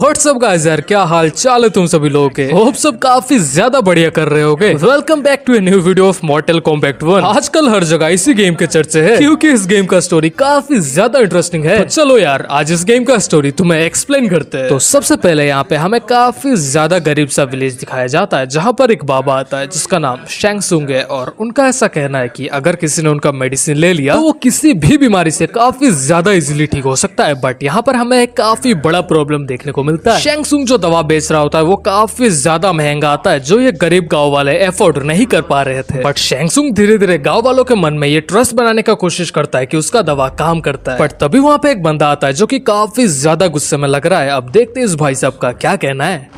WhatsApp guys यार, क्या हाल चाल है तुम सभी लोगों के? होप सब काफ़ी ज़्यादा बढ़िया कर रहे होगे। Welcome back to a new video of Mortal Kombat One आजकल हर जगह इसी गेम के चर्चे है, क्योंकि इस गेम का स्टोरी काफ़ी ज़्यादा इंटरेस्टिंग है। तो चलो यार, आज इस गेम का स्टोरी तुम्हें एक्सप्लेन करते हैं। तो सबसे पहले यहाँ पे हमें काफ़ी ज़्यादा गरीब सा विलेज दिखाया जाता है, जहाँ पर एक बाबा आता है, जिसका नाम शैंगसुंग है, और उनका ऐसा कहना है की अगर किसी ने उनका मेडिसिन ले लिया तो वो किसी भी बीमारी से काफ़ी ज़्यादा इजिली ठीक हो सकता है। बट यहाँ पर हमें काफ़ी बड़ा प्रॉब्लम देखने को मिलता है शैंगसुंग जो दवा बेच रहा होता है वो काफ़ी ज़्यादा महँगा आता है जो ये गरीब गाँव वाले एफोर्ड नहीं कर पा रहे थे बट शैंगसुंग धीरे धीरे गाँव वालों के मन में ये ट्रस्ट बनाने का कोशिश करता है कि उसका दवा काम करता है बट तभी वहाँ पे एक बंदा आता है जो कि काफ़ी ज़्यादा गुस्से में लग रहा है अब देखते इस भाई साहब का क्या कहना है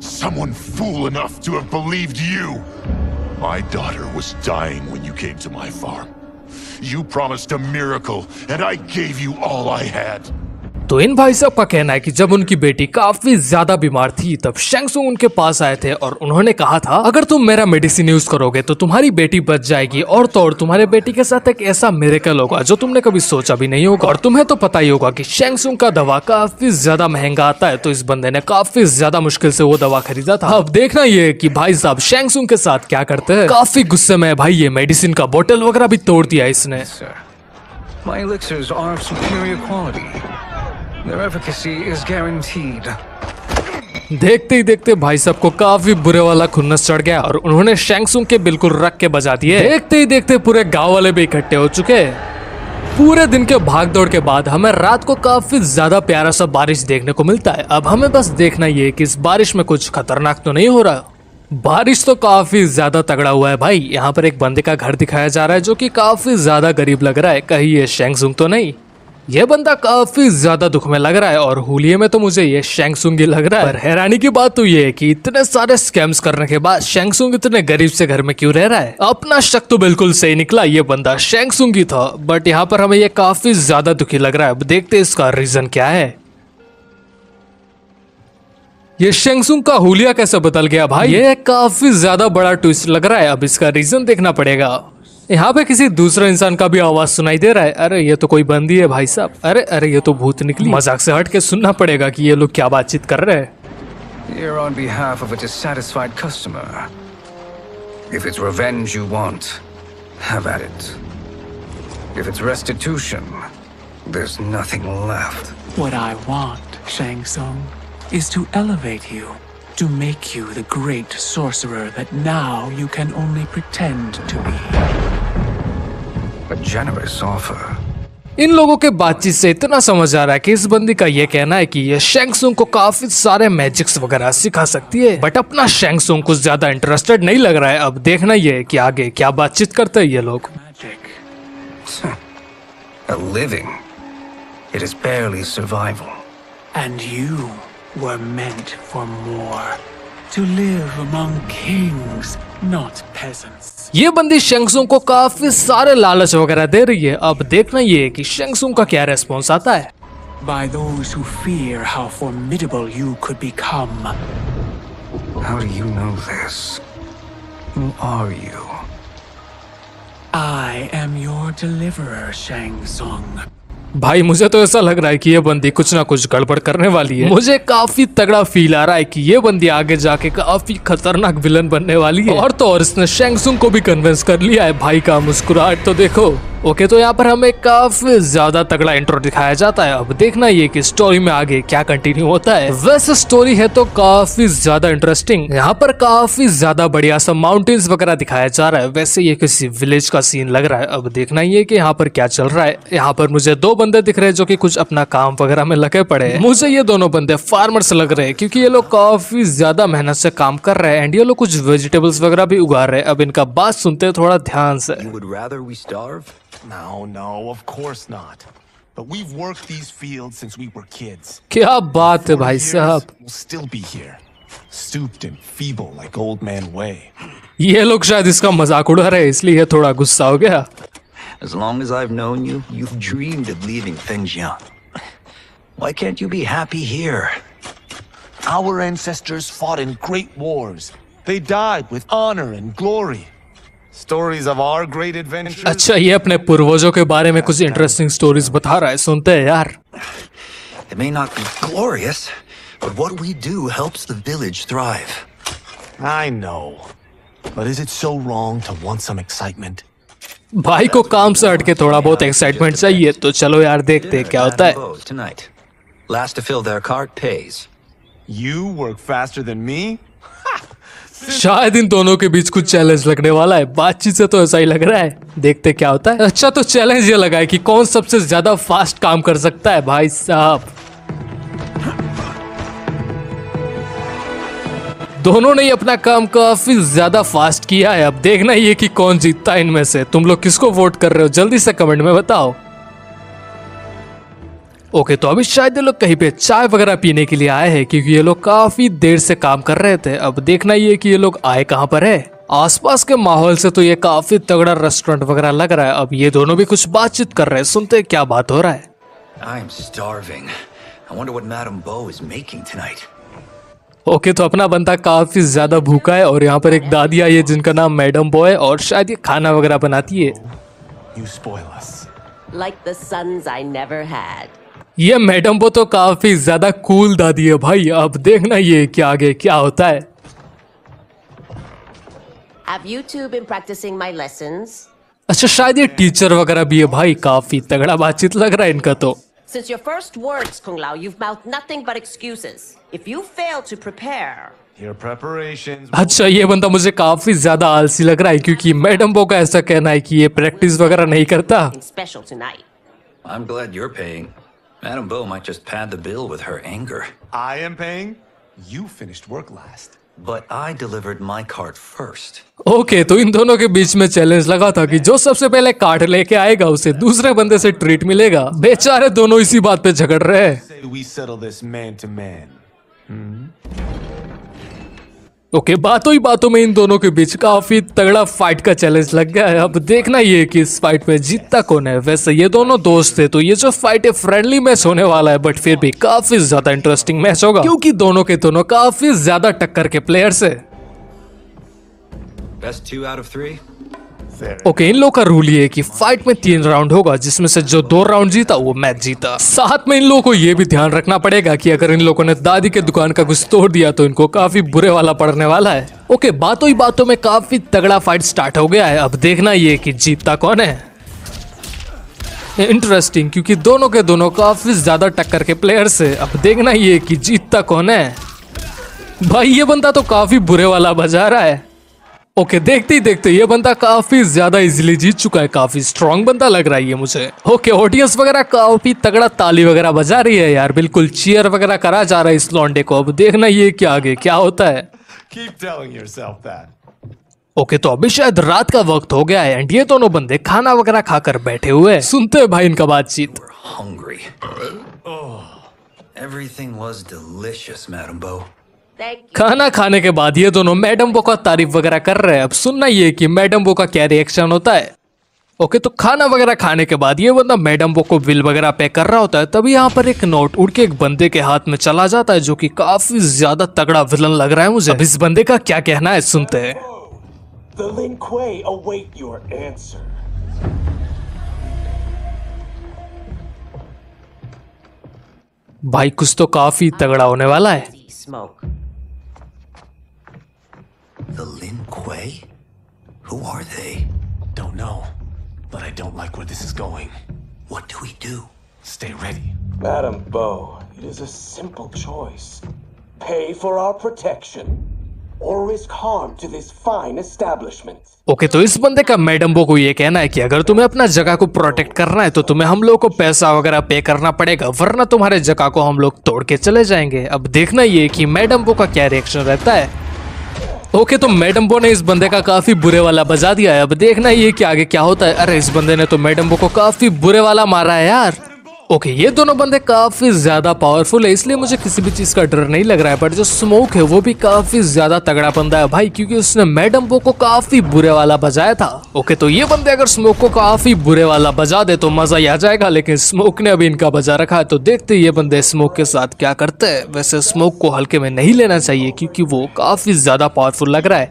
Someone fool enough to have believed you. My daughter was dying when you came to my farm. You promised a miracle, and I gave you all I had. तो इन भाई साहब का कहना है कि जब उनकी बेटी काफ़ी ज़्यादा बीमार थी, तब शेंगसुंग उनके पास आए थे और उन्होंने कहा था, अगर तुम मेरा मेडिसिन यूज़ करोगे तो तुम्हारी बेटी बच जाएगी और तो और तुम्हारे बेटी के साथ एक ऐसा मेरेकल होगा जो तुमने कभी सोचा भी नहीं होगा। और तुम्हें तो पता ही होगा की शेंगसुंग का दवा काफ़ी ज़्यादा महँगा आता है तो इस बंदे ने काफ़ी ज़्यादा मुश्किल से वो दवा खरीदा था। अब देखना ये की भाई साहब शेंगसुंग के साथ क्या करते हैं। काफ़ी गुस्से में भाई, ये मेडिसिन का बोतल वगैरह भी तोड़ दिया इसने। My elixirs are of superior quality. Their efficacy is guaranteed. देखते ही देखते भाई साहब को काफ़ी बुरे वाला खुन्नस चढ़ गया और उन्होंने शैंगसुंग के बिल्कुल रख के बजा दिए। देखते ही देखते पूरे गाँव वाले भी इकट्ठे हो चुके। पूरे दिन के भाग दौड़ के बाद हमें रात को काफ़ी ज़्यादा प्यारा सा बारिश देखने को मिलता है। अब हमें बस देखना ये कि इस बारिश में कुछ खतरनाक तो नहीं हो रहा। बारिश तो काफ़ी ज़्यादा तगड़ा हुआ है भाई। यहाँ पर एक बंदे का घर दिखाया जा रहा है जो कि काफ़ी ज़्यादा गरीब लग रहा है। कहीं ये शेंगसुंग तो नहीं। ये बंदा काफ़ी ज़्यादा दुख में लग रहा है और होलिये में तो मुझे ये शेंगसुंग लग रहा है। पर हैरानी की बात तो ये है कि इतने सारे स्कैम्स करने के बाद शेंगसुंग इतने गरीब से घर में क्यों रह रहा है? अपना शक तो बिल्कुल सही निकला, ये बंदा शेंगसुंग था बट यहाँ पर हमें ये काफ़ी ज़्यादा दुखी लग रहा है। अब देखते इसका रीजन क्या है। ये शेंगसुंग का हुलिया कैसे बदल गया भाई? ये काफ़ी ज़्यादा बड़ा ट्विस्ट लग रहा है। अब इसका रीजन देखना पड़ेगा। यहाँ पे किसी दूसरे इंसान का भी आवाज़ सुनाई दे रहा है अरे ये तो कोई बंदी है भाई साहब अरे अरे ये तो भूत निकली मज़ाक से हट के सुनना पड़ेगा कि ये लोग क्या बातचीत कर रहे हैं Here on behalf of a dissatisfied customer. If it's revenge you want, have at it. If it's restitution, there's nothing left. What I want, Shang Tsung, is to elevate you, to make you the great sorcerer that now you can only pretend to be. A generous offer. इन लोगों के बातचीत से इतना समझ आ रहा है कि इस बंदी का ये कहना है कि ये शेंगसुंग को काफ़ी सारे मैजिक्स वगैरह सिखा सकती है बट अपना शेंगसुंग कुछ ज़्यादा इंटरेस्टेड नहीं लग रहा है अब देखना ये है कि आगे क्या बातचीत करते हैं ये लोग A living. It is barely survival. And you were meant for more. To live among kings, not peasants. ये बंदी शेंगसुंग को काफ़ी सारे लालच वगैरह दे रही है अब देखना ये है कि शेंगसुंग का क्या रेस्पॉन्स आता है By those who fear how formidable you could become. How do you know this? Who are you? I am your deliverer, Shang Tsung. भाई मुझे तो ऐसा लग रहा है कि ये बंदी कुछ ना कुछ गड़बड़ करने वाली है। मुझे काफ़ी तगड़ा फील आ रहा है कि ये बंदी आगे जाके काफ़ी खतरनाक विलन बनने वाली है। और तो और इसने शेंगसुंग को भी कन्विंस कर लिया है। भाई का मुस्कुराहट तो देखो। ओके तो यहाँ पर हमें काफ़ी ज़्यादा तगड़ा इंट्रो दिखाया जाता है। अब देखना ये कि स्टोरी में आगे क्या कंटिन्यू होता है। वैसे स्टोरी है तो काफ़ी ज़्यादा इंटरेस्टिंग यहाँ पर काफ़ी ज़्यादा बढ़िया सा माउंटेन्स वगैरह दिखाया जा रहा है। वैसे ये किसी विलेज का सीन लग रहा है। अब देखना ये कि यहाँ पर क्या चल रहा है। यहाँ पर मुझे दो बंदे दिख रहे हैं जो की कुछ अपना काम वगैरह में लगे पड़े मुझे ये दोनों बंदे फार्मर्स लग रहे हैं, क्यूँकी ये लोग काफ़ी ज़्यादा मेहनत से काम कर रहे हैं एंड ये लोग कुछ वेजिटेबल्स वगैरह भी उगा रहे हैं। अब इनका बात सुनते थोड़ा ध्यान से। You would rather we starve? No, no, of course not. But we've worked these fields since we were kids. क्या बात है भाई Years, साहब We'll still be here. Stooped and feeble like old man Way. ये लोग शायद इसका मजाक उड़ा रहे हैं इसलिए ये थोड़ा गुस्सा हो गया As long as I've known you, you've dreamed of leaving things young. Why can't you be happy here? Our ancestors fought in great wars. They died with honor and glory. Stories of our great adventures. अच्छा ये अपने पूर्वजों के बारे में कुछ interesting stories बता रहा है सुनते हैं यार It may not be glorious, but what we do helps the village thrive. I know. But is it so wrong to want some excitement? भाई को काम से हटके थोड़ा बहुत एक्साइटमेंट चाहिए तो चलो यार देखते हैं क्या होता है. Last to fill their cart pays. You work faster than me? शायद इन दोनों के बीच कुछ चैलेंज लगने वाला है। बातचीत से तो ऐसा ही लग रहा है। देखते क्या होता है। अच्छा तो चैलेंज ये लगा है कि कौन सबसे ज़्यादा फास्ट काम कर सकता है, भाई साहब? दोनों ने अपना काम काफ़ी ज़्यादा फास्ट किया है। अब देखना ही है कि कौन जीतता है इनमें से। तुम लोग किसको वोट कर रहे हो? जल्दी से कमेंट में बताओ। ओके तो अभी शायद ये लोग कहीं पे चाय वगैरह पीने के लिए आए हैं क्योंकि ये लोग काफ़ी देर से काम कर रहे थे अब देखना ये कि ये लोग आए कहाँ पर है आसपास के माहौल से तो ये काफ़ी तगड़ा रेस्टोरेंट वगैरह लग रहा है अब ये दोनों भी कुछ बातचीत कर रहे हैं सुनते क्या बात हो रहा है I'm starving. I wonder what Madame Bow is making tonight. Okay तो अपना बंदा काफ़ी ज़्यादा भूखा है और यहाँ पर एक दादी आई है जिनका नाम मैडम बॉय और शायद ये खाना वगैरह बनाती है You spoil us. like the sons I never had. ये मैडम वो तो काफ़ी ज़्यादा कूल दादी है भाई अब देखना ये कि आगे क्या होता है Have you two been practicing my lessons? अच्छा शायद ये टीचर वगैरह भी है भाई काफ़ी तगड़ा बातचीत लग रहा है इनका तो Since your first words, Kung Lao, you've mouthed nothing but excuses. If you fail to prepare, Your preparations. अच्छा ये बंदा मुझे काफ़ी ज़्यादा आलसी लग रहा है क्योंकि मैडम वो का ऐसा कहना है कि ये प्रैक्टिस वगैरह नहीं करता special tonight. I'm glad you're paying. Madame Bo might just pad the bill with her anger. I am paying. You finished work last. But I delivered my cart first. Okay तो इन दोनों के बीच में challenge लगा था कि जो सबसे पहले कार्ड लेके आएगा उसे दूसरे बंदे से ट्रीट मिलेगा बेचारे दोनों इसी बात पे झगड़ रहे हैं ओके, बातों ही बातों में इन दोनों के बीच काफ़ी तगड़ा फाइट का चैलेंज लग गया है। अब देखना ये कि इस फाइट में जीतता कौन है। वैसे ये दोनों दोस्त थे तो ये जो फाइट है फ्रेंडली मैच होने वाला है बट फिर भी काफ़ी ज़्यादा इंटरेस्टिंग मैच होगा। क्योंकि दोनों के दोनों काफ़ी ज़्यादा टक्कर के प्लेयर्स है? ओके, इन लोग का रूल ये है कि फाइट में तीन राउंड होगा, जिसमें से जो दो राउंड जीता, वो मैच जीता। साथ में इन लोगों को ये भी ध्यान रखना पड़ेगा कि अगर इन लोगों ने दादी के दुकान का कुछ तोड़ दिया तो इनको काफ़ी बुरे वाला पड़ने वाला है। ओके, बातों ही बातों में काफ़ी तगड़ा फाइट स्टार्ट हो गया है। अब देखना ये कि जीतता कौन है। इंटरेस्टिंग क्योंकि दोनों के दोनों काफ़ी ज़्यादा टक्कर के प्लेयर्स है। अब देखना ये कि जीतता कौन है। भाई, ये बंदा तो काफ़ी बुरे वाला बजा रहा है। ओके देखते ही देखते ये बंदा काफ़ी ज़्यादा इजीली जीत चुका है काफ़ी स्ट्रांग बंदा लग रहा है ये मुझे ओके ऑडियंस वगैरह काफ़ी तगड़ा ताली वगैरह बजा रही है यार बिल्कुल चीयर वगैरह करा जा रहा है इस लॉन्डे को अब देखना ये क्या आगे क्या होता है Keep telling yourself that. Okay तो अभी शायद रात का वक्त हो गया है एंड ये दोनों बंदे खाना वगैरह खाकर बैठे हुए हैं सुनते हैं भाई इनका बातचीत Hungry. Everything was delicious, Madame Bow. खाना खाने के बाद ये दोनों मैडम वो का तारीफ़ वगैरह कर रहे हैं। अब सुनना ये कि मैडम वो का क्या रिएक्शन होता है। ओके तो खाना वगैरह खाने के बाद ये बंदा मैडम वो को बिल वगैरह पे कर रहा होता है तभी यहाँ पर एक नोट उड़ के एक बंदे के हाथ में चला जाता है जो कि काफ़ी ज़्यादा तगड़ा विलन लग रहा है मुझे। अब इस बंदे का क्या कहना है सुनते हैं. भाई कुछ तो काफ़ी तगड़ा होने वाला है. The Lin Kuei? Who are they? Don't know. But I don't like where this is going. What do we do? Stay ready. Madam Bow, it is a simple choice. Pay for our protection, or risk harm to this fine establishment. Okay तो इस बंदे का madam वो को ये कहना है कि अगर तुम्हें अपना जगह को प्रोटेक्ट करना है तो तुम्हें हम लोग को पैसा वगैरह पे करना पड़ेगा वरना तुम्हारे जगह को हम लोग तोड़ के चले जाएँगे अब देखना ये कि मैडम वो का क्या रिएक्शन रहता है ओके तो मैडम बो ने इस बंदे का काफ़ी बुरे वाला बजा दिया है। अब देखना ये कि आगे क्या होता है। अरे, इस बंदे ने तो मैडम बो को काफ़ी बुरे वाला मारा है यार। ओके ये दोनों बंदे काफ़ी ज़्यादा पावरफुल है, इसलिए मुझे किसी भी चीज़ का डर नहीं लग रहा है बट जो स्मोक है, वो भी काफ़ी ज़्यादा तगड़ा बंदा है। भाई, क्योंकि उसने मैडम वो को काफ़ी बुरे वाला बजाया था। ओके तो ये बंदे अगर स्मोक को काफ़ी बुरे वाला बजा दे तो मज़ा ही आ जाएगा, लेकिन स्मोक ने अभी इनका बजा रखा है तो देखते ये बंदे स्मोक के साथ क्या करते हैं। वैसे स्मोक को हल्के में नहीं लेना चाहिए, क्योंकि वो काफ़ी ज़्यादा पावरफुल लग रहा है।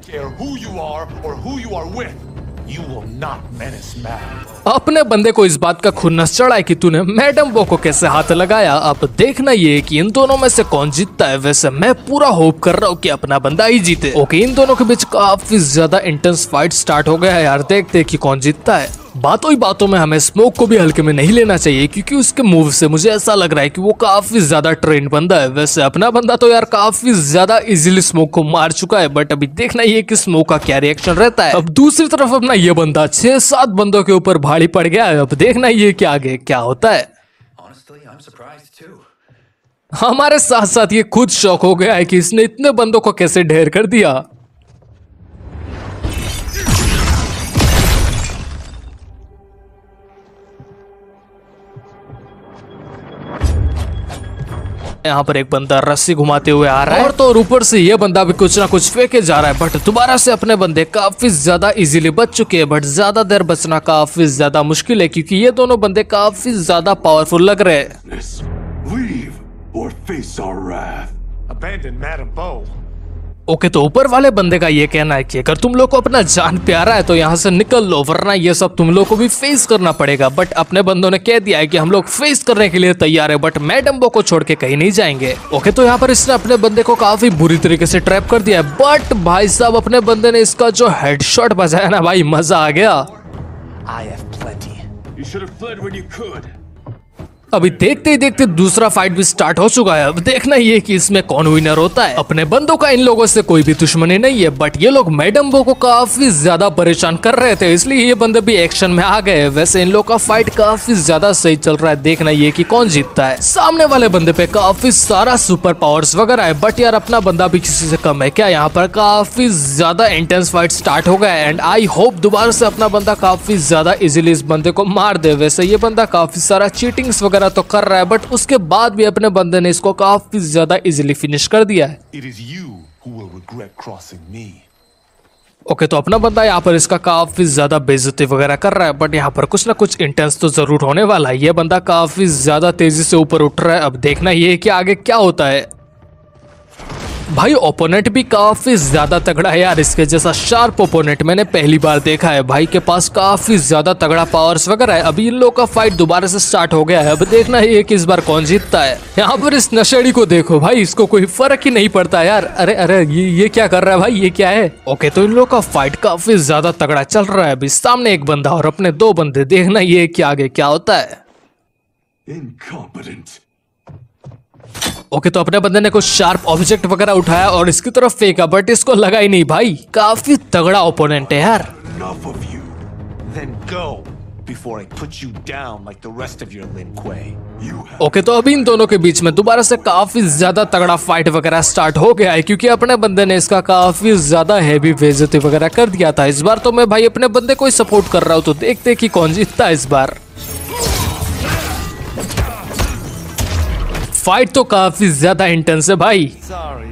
अपने बंदे को इस बात का खुन्नस चढ़ा है कि तूने मैडम वो को कैसे हाथ लगाया। अब देखना ये कि इन दोनों में से कौन जीतता है। वैसे मैं पूरा होप कर रहा हूँ कि अपना बंदा ही जीते। ओके, इन दोनों के बीच काफ़ी ज़्यादा इंटेंस फाइट स्टार्ट हो गया है यार। देखते कि कौन जीतता है। बातों ही बातों में हमें स्मोक को भी हल्के में नहीं लेना चाहिए क्योंकि उसके मूव से मुझे ऐसा लग रहा है कि वो काफ़ी ज़्यादा ट्रेंड बंदा है। वैसे अपना बंदा तो यार काफ़ी ज़्यादा इजीली स्मोक को मार चुका है बट अभी देखना ये कि स्मोक का क्या रिएक्शन रहता है। अब दूसरी तरफ़ अपना ये बंदा छह सात बंदों के ऊपर भारी पड़ गया है अब देखना ये कि आगे क्या होता है. हमारे साथ साथ ये खुद शौक हो गया है कि इसने इतने बंदों को कैसे ढेर कर दिया। यहाँ पर एक बंदा रस्सी घुमाते हुए आ रहा है। और तो ऊपर से ये बंदा भी कुछ ना कुछ फेंके जा रहा है बट दोबारा से अपने बंदे काफ़ी ज़्यादा इजीली बच चुके हैं बट ज़्यादा देर बचना काफ़ी ज़्यादा मुश्किल है क्योंकि ये दोनों बंदे काफ़ी ज़्यादा पावरफुल लग रहे हैं। ओके तो ऊपर वाले बंदे का ये कहना है कि अगर तुम लोग को अपना जान प्यारा है तो यहाँ से निकल लो वरना ये सब तुम लोग को भी फेस करना पड़ेगा। बट अपने बंदों ने कह दिया है कि हम लोग फेस करने के लिए तैयार है बट मैडम्बो को छोड़ के कहीं नहीं जाएँगे। ओके तो यहाँ पर इसने अपने बंदे को काफ़ी बुरी तरीके से ट्रैप कर दिया है। बट भाई साहब अपने बंदे ने इसका जो हेडशॉट बजाया ना भाई मज़ा आ गया। अभी देखते ही देखते दूसरा फाइट भी स्टार्ट हो चुका है। अब देखना ये कि इसमें कौन विनर होता है। अपने बंदों का, इन लोगों से कोई भी दुश्मनी नहीं है बट ये लोग मैडम्बो को काफ़ी ज़्यादा परेशान कर रहे थे, इसलिए ये बंदे भी एक्शन में आ गए। वैसे इन लोग का फाइट काफ़ी ज़्यादा सही चल रहा है। देखना ये की कौन जीतता है। सामने वाले बंदे पे काफ़ी सारा सुपर पावर्स वगैरह है बट यार अपना बंदा भी किसी से कम है क्या? यहाँ पर काफ़ी ज़्यादा इंटेंस फाइट स्टार्ट हो गया है एंड आई होप दोबारा से अपना बंदा काफ़ी ज़्यादा इजिली इस बंदे को मार दे। वैसे ये बंदा काफ़ी सारा चीटिंग्स वगैरह तो कर रहा है बट उसके बाद भी अपने बंदे ने इसको काफ़ी ज़्यादा इजिली फिनिश कर दिया है। ओके. ओके तो अपना बंदा यहाँ पर इसका काफ़ी ज़्यादा बेजती वगैरह कर रहा है बट यहाँ पर कुछ ना कुछ इंटेंस तो ज़रूर होने वाला है। ये बंदा काफ़ी ज़्यादा तेज़ी से ऊपर उठ रहा है। अब देखना ये है कि आगे क्या होता है। भाई ओपोनेंट भी काफ़ी ज़्यादा तगड़ा है यार इसके जैसा शार्प ओपोनेंट मैंने पहली बार देखा है। भाई के पास काफ़ी ज़्यादा तगड़ा पावर्स वगैरह है। अभी इन लोग का फाइट दोबारा से स्टार्ट हो गया है। अब देखना है कि इस बार कौन जीतता है। यहाँ पर इस नशेड़ी को देखो भाई, इसको कोई फ़र्क ही नहीं पड़ता यार। अरे अरे, ये ये क्या कर रहा है भाई? ये क्या है? ओके तो इन लोग का फाइट काफ़ी ज़्यादा तगड़ा चल रहा है। अभी सामने एक बंदा और अपने दो बंदे, देखना ये कि आगे क्या होता है। Incompetent. ओके तो अपने बंदे ने कुछ शार्प ऑब्जेक्ट वगैरह उठाया और इसकी तरफ़ फेंका बट इसको लगा ही नहीं भाई काफ़ी तगड़ा ओपोनेंट है यार Enough of you. Then go before I put you down like the rest of your Lin Kuei. You have okay तो अभी इन दोनों के बीच में दोबारा से काफ़ी ज़्यादा तगड़ा फाइट वगैरह स्टार्ट हो गया है क्योंकि अपने बंदे ने इसका काफ़ी ज़्यादा हैवी बेइज्जती वगैरह कर दिया था इस बार तो मैं भाई अपने बंदे को ही सपोर्ट कर रहा हूँ तो देखते कि कौन जीतता इस बार फाइट तो काफ़ी ज़्यादा इंटेंस है भाई। Sorry.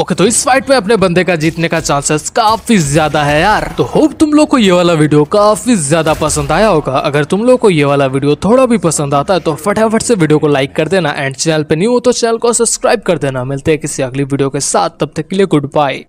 ओके तो इस फाइट में अपने बंदे का जीतने का चांसेस काफ़ी ज़्यादा है यार। तो होप तुम लोग को ये वाला वीडियो काफ़ी ज़्यादा पसंद आया होगा। अगर तुम लोग को ये वाला वीडियो थोड़ा भी पसंद आता है तो फटाफट से वीडियो को लाइक कर देना। एंड चैनल पे न्यू हो तो चैनल को सब्सक्राइब कर देना। मिलते हैं किसी अगली वीडियो के साथ। तब तक के लिए गुड बाय